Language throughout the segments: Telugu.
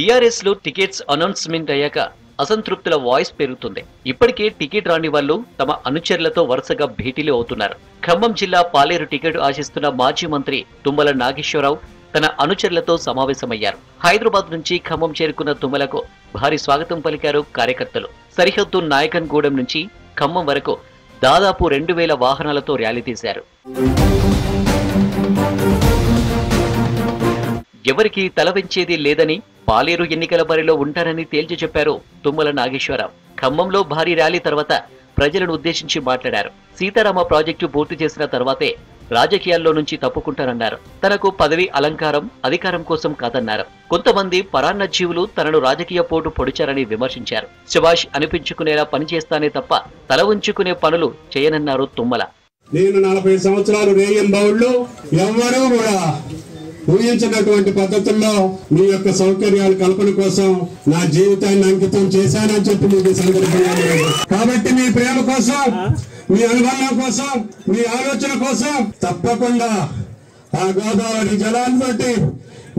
టీఆర్ఎస్లో టికెట్స్ అనౌన్స్మెంట్ అయ్యాక అసంతృప్తుల వాయిస్ పెరుగుతుంది. ఇప్పటికే టికెట్ రాని వాళ్ళు తమ అనుచరులతో వరుసగా భేటీలు అవుతున్నారు. ఖమ్మం జిల్లా పాలేరు టికెట్ ఆశిస్తున్న మాజీ మంత్రి తుమ్మల నాగేశ్వరరావు తన అనుచరులతో సమావేశమయ్యారు. హైదరాబాద్ నుంచి ఖమ్మం చేరుకున్న తుమ్మలకు భారీ స్వాగతం పలికారు కార్యకర్తలు. సరిహద్దు నాయకన్గూడెం నుంచి ఖమ్మం వరకు దాదాపు రెండు వేల వాహనాలతో ర్యాలీ తీశారు. ఎవరికీ తలవించేది లేదని పాలేరు ఎన్నికల బరిలో ఉంటారని తేల్చి చెప్పారు తుమ్మల నాగేశ్వరరావు. ఖమ్మంలో భారీ ర్యాలీ తర్వాత ప్రజలను ఉద్దేశించి మాట్లాడారు. సీతారామ ప్రాజెక్టు పూర్తి చేసిన తర్వాతే రాజకీయాల్లో నుంచి తప్పుకుంటానన్నారు తనకు పదవి అలంకారం అధికారం కోసం కాదన్నారు. కొంతమంది పరాన్న జీవులు తనను రాజకీయ పోటు పొడిచారని విమర్శించారు. సుభాష్ అనిపించుకునేలా పనిచేస్తానే తప్ప తల ఉంచుకునే పనులు చేయనన్నారు తుమ్మల. నేను నలభై సంవత్సరాలు రేయం బౌళ్ళు ఎవ్వరూ కూడా ఊహించినటువంటి పద్ధతుల్లో మీ యొక్క సౌకర్యాల కల్పన కోసం నా జీవితాన్ని అంకితం చేశానని చెప్పి మీకు సందర్భంగా నేను- కాబట్టి మీ ప్రేమ కోసం మీ అనుబంధం కోసం మీ ఆలోచన కోసం తప్పకుండా ఆ గోదావరి జలాన్ని బట్టి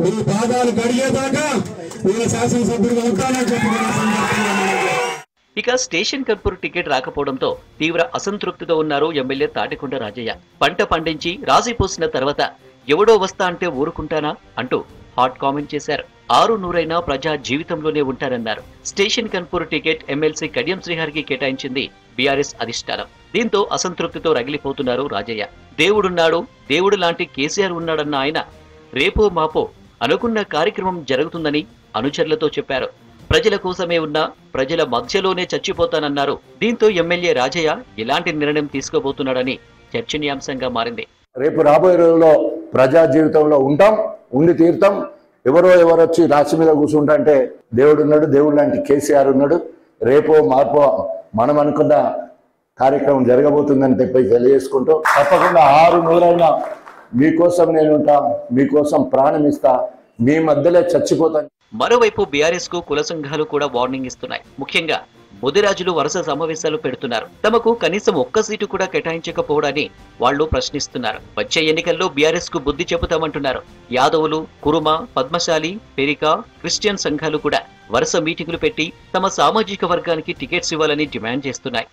మీ పాదాలు కడిగేదాకా నేను శాసనసభ్యుడిగా ఉంటానని చెప్పి ఇక స్టేషన్ కర్పూర్ టికెట్ రాకపోవడంతో తీవ్ర అసంతృప్తితో ఉన్నారు ఎమ్మెల్యే తాటికొండ రాజయ్య. పంట పండించి రాజీపోసిన తర్వాత ఎవడో వస్తా అంటే ఊరుకుంటానా? అంటూ హాట్ కామెంట్ చేశారు. ఆరు నూరైనా ప్రజా జీవితంలోనే ఉంటారన్నారు. Station Kanpur ticket MLC Kadiyam శ్రీహరికి కేటాయించింది బీఆర్ఎస్ అధిష్టానం. దీంతో అసంతృప్తితో రగిలిపోతున్నారు రాజయ్య. దేవుడున్నాడు దేవుడు లాంటి కేసీఆర్ ఉన్నాడన్న ఆయన రేపో మాపో అనుకున్న కార్యక్రమం జరుగుతుందని అనుచరులతో చెప్పారు. ప్రజల కోసమే ఉన్నా ప్రజల మధ్యలోనే చచ్చిపోతానన్నారు. దీంతో ఎమ్మెల్యే రాజయ్య ఎలాంటి నిర్ణయం తీసుకోబోతున్నాడని చర్చనీయాంశంగా మారింది. రేపు రాబోయే రోజుల్లో ప్రజా జీవితంలో ఉంటాం ఉండి తీరుతాం. ఎవరో ఎవరు వచ్చి రాశి మీద కూర్చుంటే దేవుడు ఉన్నాడు దేవుడు లాంటి కేసీఆర్ ఉన్నాడు. రేపో మార్పో మనం అనుకున్న కార్యక్రమం జరగబోతుందని చెప్పి తెలియజేసుకుంటూ తప్పకుండా ఆరు నూరైనా మీకోసం నేను ఉంటా మీకోసం ప్రాణం ఇస్తా మీ మధ్యలో చచ్చిపోతాను. మరోవైపు బీఆర్ఎస్కు కుల సంఘాలు కూడా వార్నింగ్ ఇస్తున్నాయి. ముఖ్యంగా ముదిరాజులు వరుస సమావేశాలు పెడుతున్నారు. తమకు కనీసం ఒక్క సీటు కూడా కేటాయించకపోవడాన్ని వాళ్ళు ప్రశ్నిస్తున్నారు. వచ్చే ఎన్నికల్లో బీఆర్ఎస్కు బుద్ధి చెబుతామంటున్నారు. యాదవులు కురుమ పద్మశాలి పెరిక క్రిస్టియన్ సంఘాలు కూడా వరుస మీటింగులు పెట్టి తమ సామాజిక వర్గానికి టికెట్స్ ఇవ్వాలని డిమాండ్ చేస్తున్నాయి.